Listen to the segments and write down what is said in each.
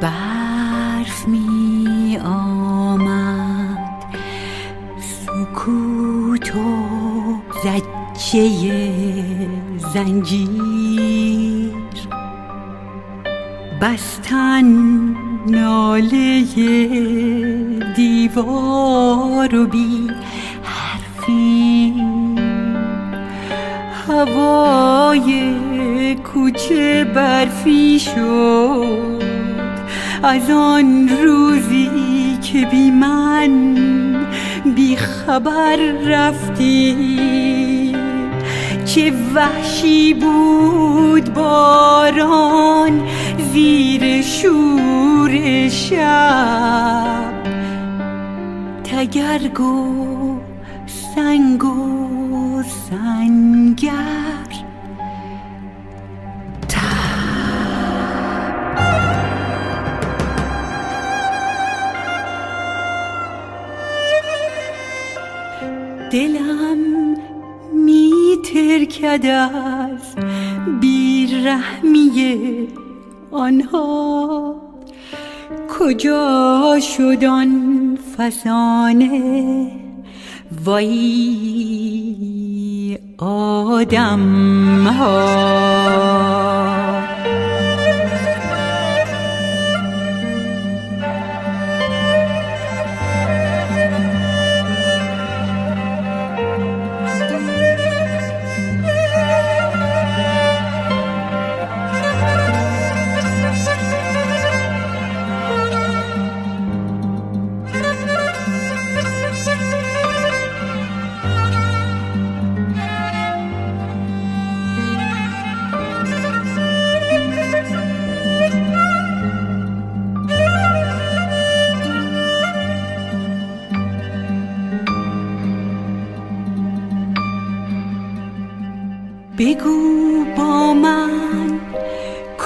برف می آمد. سکوت و زجه زنجیر. بستن ناله دیوار و بی حرفی. هوای کوچه برفی شد. از آن روزی که بی من بی خبر رفتی چه وحشی بود باران زیر شور شب. تگرگ و سنگ و سنگر دلم می ترکد از بیرحمی آنها. کجا شد آن فسانه؟ وای آدم ها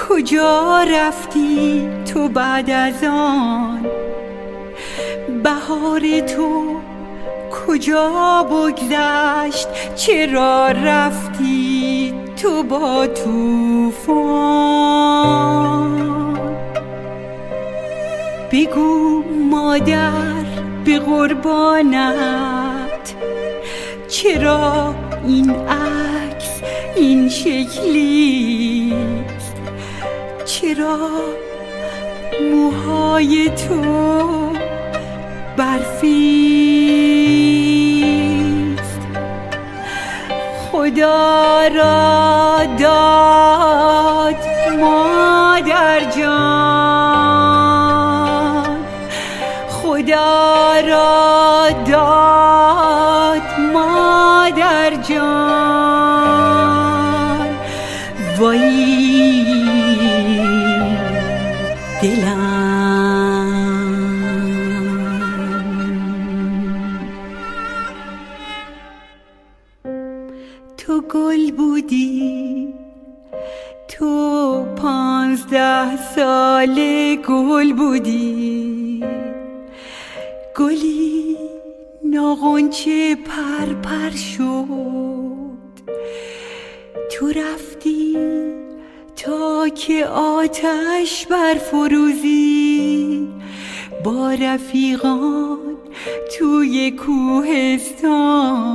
کجا رفتی تو بعد از آن؟ بهار تو کجا بگذشت؟ چرا رفتی تو با توفان بگو مادر به قربانت چرا این عکس این شکلیست چرا موهای تو برفیست؟ خدا را داد مادر جان. خدا را داد مادر جان. دلم تو گل بودی تو پانزده ساله گل بودی گلی ناغنچه پر شد تو رفتی که آتش برفروزی با رفیقان توی کوهستان.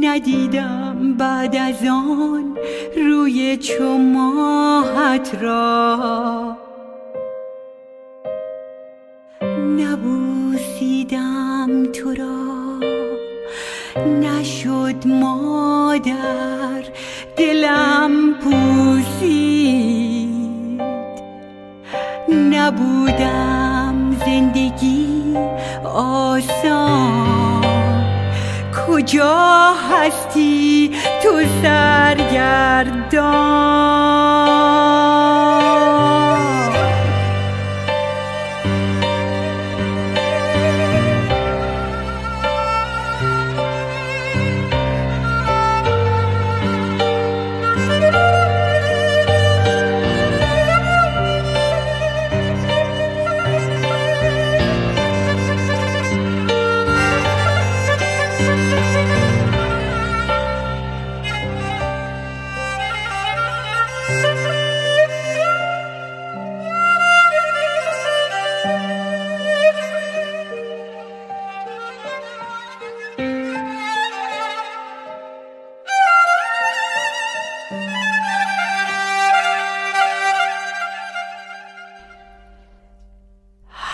ندیدم بعد از آن روی چو ماهت را. نبوسیدم تو را نشد مادر. دلم پوسید نبودم زندگی آسان. کجا هستی تو سرگردان؟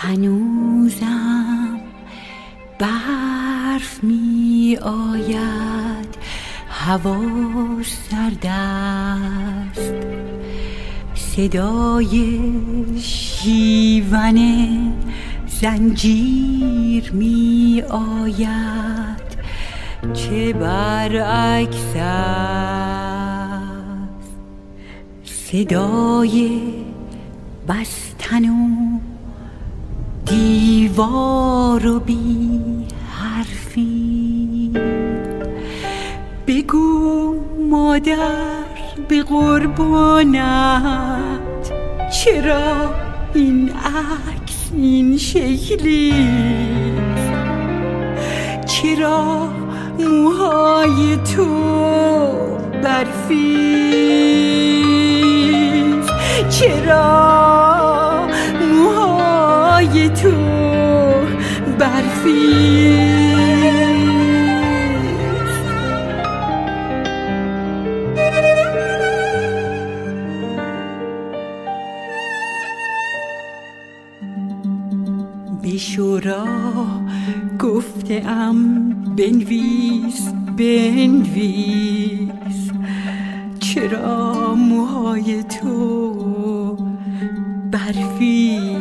هنوزم برف می آید هوا سرد است صدای شیون زنجیر می آید چه برعکس است. صدای بستن و دیوار و بی حرفی. بگو مادر به قربانت چرا این عکس این شکلی؟ چرا موهای تو برفی؟ چرا تو برفی. شورا گفته ام بنویس بنویس. چرا موهای تو برفی؟